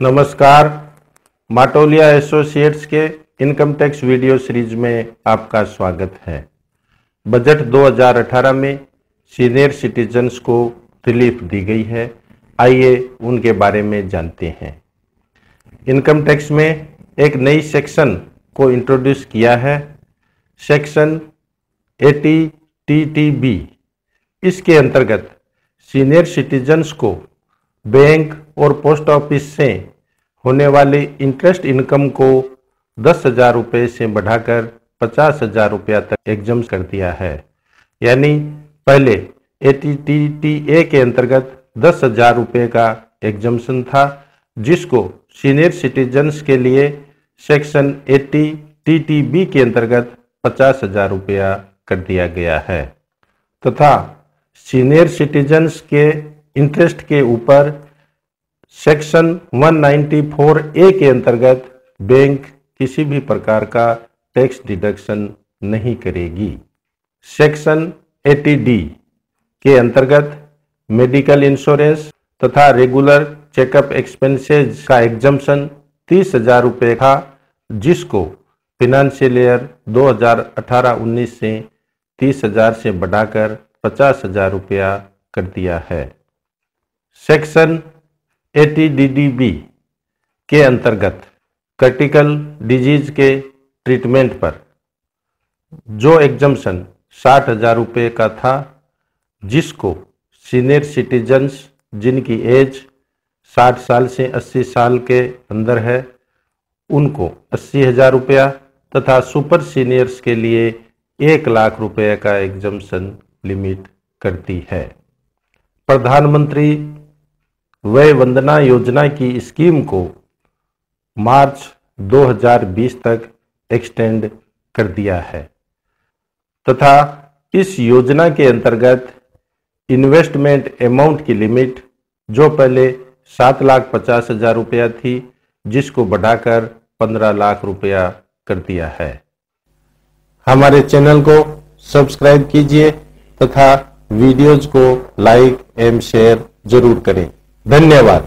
नमस्कार, माटोलिया एसोसिएट्स के income tax video series में आपका स्वागत है। बजट 2018 में सीनियर सिटीजन्स को रिलीफ दी गई है। आइए उनके बारे में जानते हैं। इनकम टैक्स में एक नई सेक्शन को इंट्रोड्यूस किया है। सेक्शन 80 टीटीबी इसके अंतर्गत सीनियर सिटीजन्स को बैंक और पोस्ट ऑफ़िस से होने वाले इंटरेस्ट इनकम को दस हज़ार रुपये से बढ़ाकर पचास हज़ार रुपया तक एग्ज़ाम कर दिया है। यानी पहले A T T T A के अंतर्गत दस हज़ार रुपये का एग्जामेशन था, जिसको सीनियर सिटीजन्स के लिए section eighty T T B के अंतर्गत पचास हज़ार रुपया कर दिया गया है। तथा सीनियर सिटीजन्स के इंटरेस्ट के ऊपर सेक्शन 194 ए के अंतर्गत बैंक किसी भी प्रकार का टैक्स डिडक्शन नहीं करेगी। सेक्शन 80 डी के अंतर्गत मेडिकल इंश्योरेंस तथा रेगुलर चेकअप एक्सपेंसेज का एग्जामेशन तीस हज़ार रुपये था, जिसको फिनेंशियल ईयर 2018-19 से तीस हज़ार से बढ़ाकर पचास हज़ार रुपया कर दिया है। सेक्शन एटी बी के अंतर्गत क्रिटिकल डिज़ीज़ के ट्रीटमेंट पर, जो एग्जामेशन साठ हज़ार रुपये का था, जिसको सीनियर सिटीजन्स जिनकी एज साठ साल से अस्सी साल के अंदर है, उनको अस्सी हज़ार रुपया तथा सुपर सीनियर्स के लिए एक लाख रुपए का एग्जामेशन लिमिट करती है। प्रधानमंत्री वय वंदना योजना की स्कीम को मार्च 2020 तक एक्सटेंड कर दिया है। तथा इस योजना के अंतर्गत इन्वेस्टमेंट अमाउंट की लिमिट जो पहले सात लाख पचास हज़ार रुपया थी, जिसको बढ़ाकर पंद्रह लाख रुपया कर दिया है। हमारे चैनल को सब्सक्राइब कीजिए तथा वीडियोज़ को लाइक एवं शेयर ज़रूर करें। धन्यवाद।